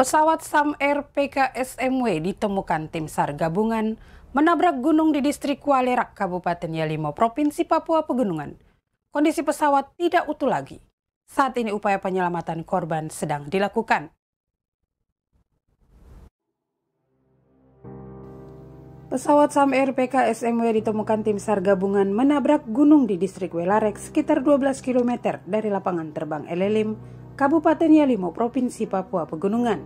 Pesawat Sam Air PKSMW ditemukan tim SAR gabungan menabrak gunung di distrik Kualerak, Kabupaten Yalimo, Provinsi Papua Pegunungan. Kondisi pesawat tidak utuh lagi. Saat ini upaya penyelamatan korban sedang dilakukan. Pesawat Sam Air PKSMW ditemukan tim SAR gabungan menabrak gunung di distrik Welarek sekitar 12 km dari lapangan terbang Elelim, Kabupaten Yalimo, Provinsi Papua Pegunungan.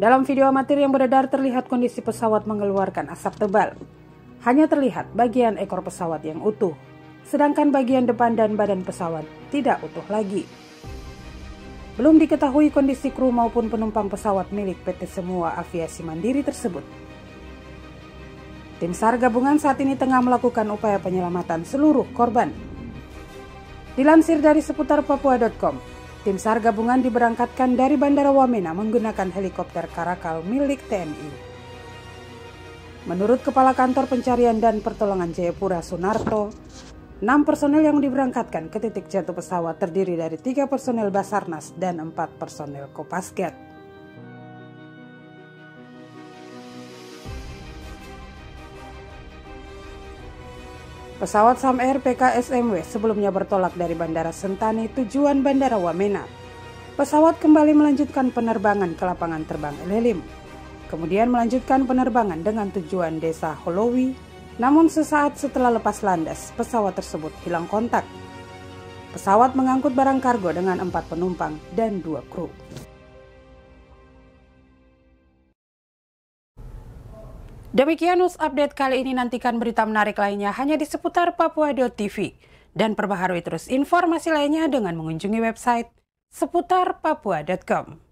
Dalam video amatir yang beredar terlihat kondisi pesawat mengeluarkan asap tebal. Hanya terlihat bagian ekor pesawat yang utuh, sedangkan bagian depan dan badan pesawat tidak utuh lagi. Belum diketahui kondisi kru maupun penumpang pesawat milik PT Semua Aviasi Mandiri tersebut. Tim SAR gabungan saat ini tengah melakukan upaya penyelamatan seluruh korban. Dilansir dari seputar papua.com, Tim SAR gabungan diberangkatkan dari Bandara Wamena menggunakan helikopter Karakal milik TNI. Menurut Kepala Kantor Pencarian dan Pertolongan Jayapura Sunarto, 6 personel yang diberangkatkan ke titik jatuh pesawat terdiri dari 3 personel Basarnas dan 4 personel Kopasgat. Pesawat Sam Air PKSMW sebelumnya bertolak dari Bandara Sentani tujuan Bandara Wamena. Pesawat kembali melanjutkan penerbangan ke lapangan terbang Elelim. Kemudian melanjutkan penerbangan dengan tujuan desa Holowi. Namun sesaat setelah lepas landas, pesawat tersebut hilang kontak. Pesawat mengangkut barang kargo dengan empat penumpang dan dua kru. Demikian news update kali ini nantikan berita menarik lainnya hanya di seputar Papua.tv dan perbaharui terus informasi lainnya dengan mengunjungi website seputarpapua.com.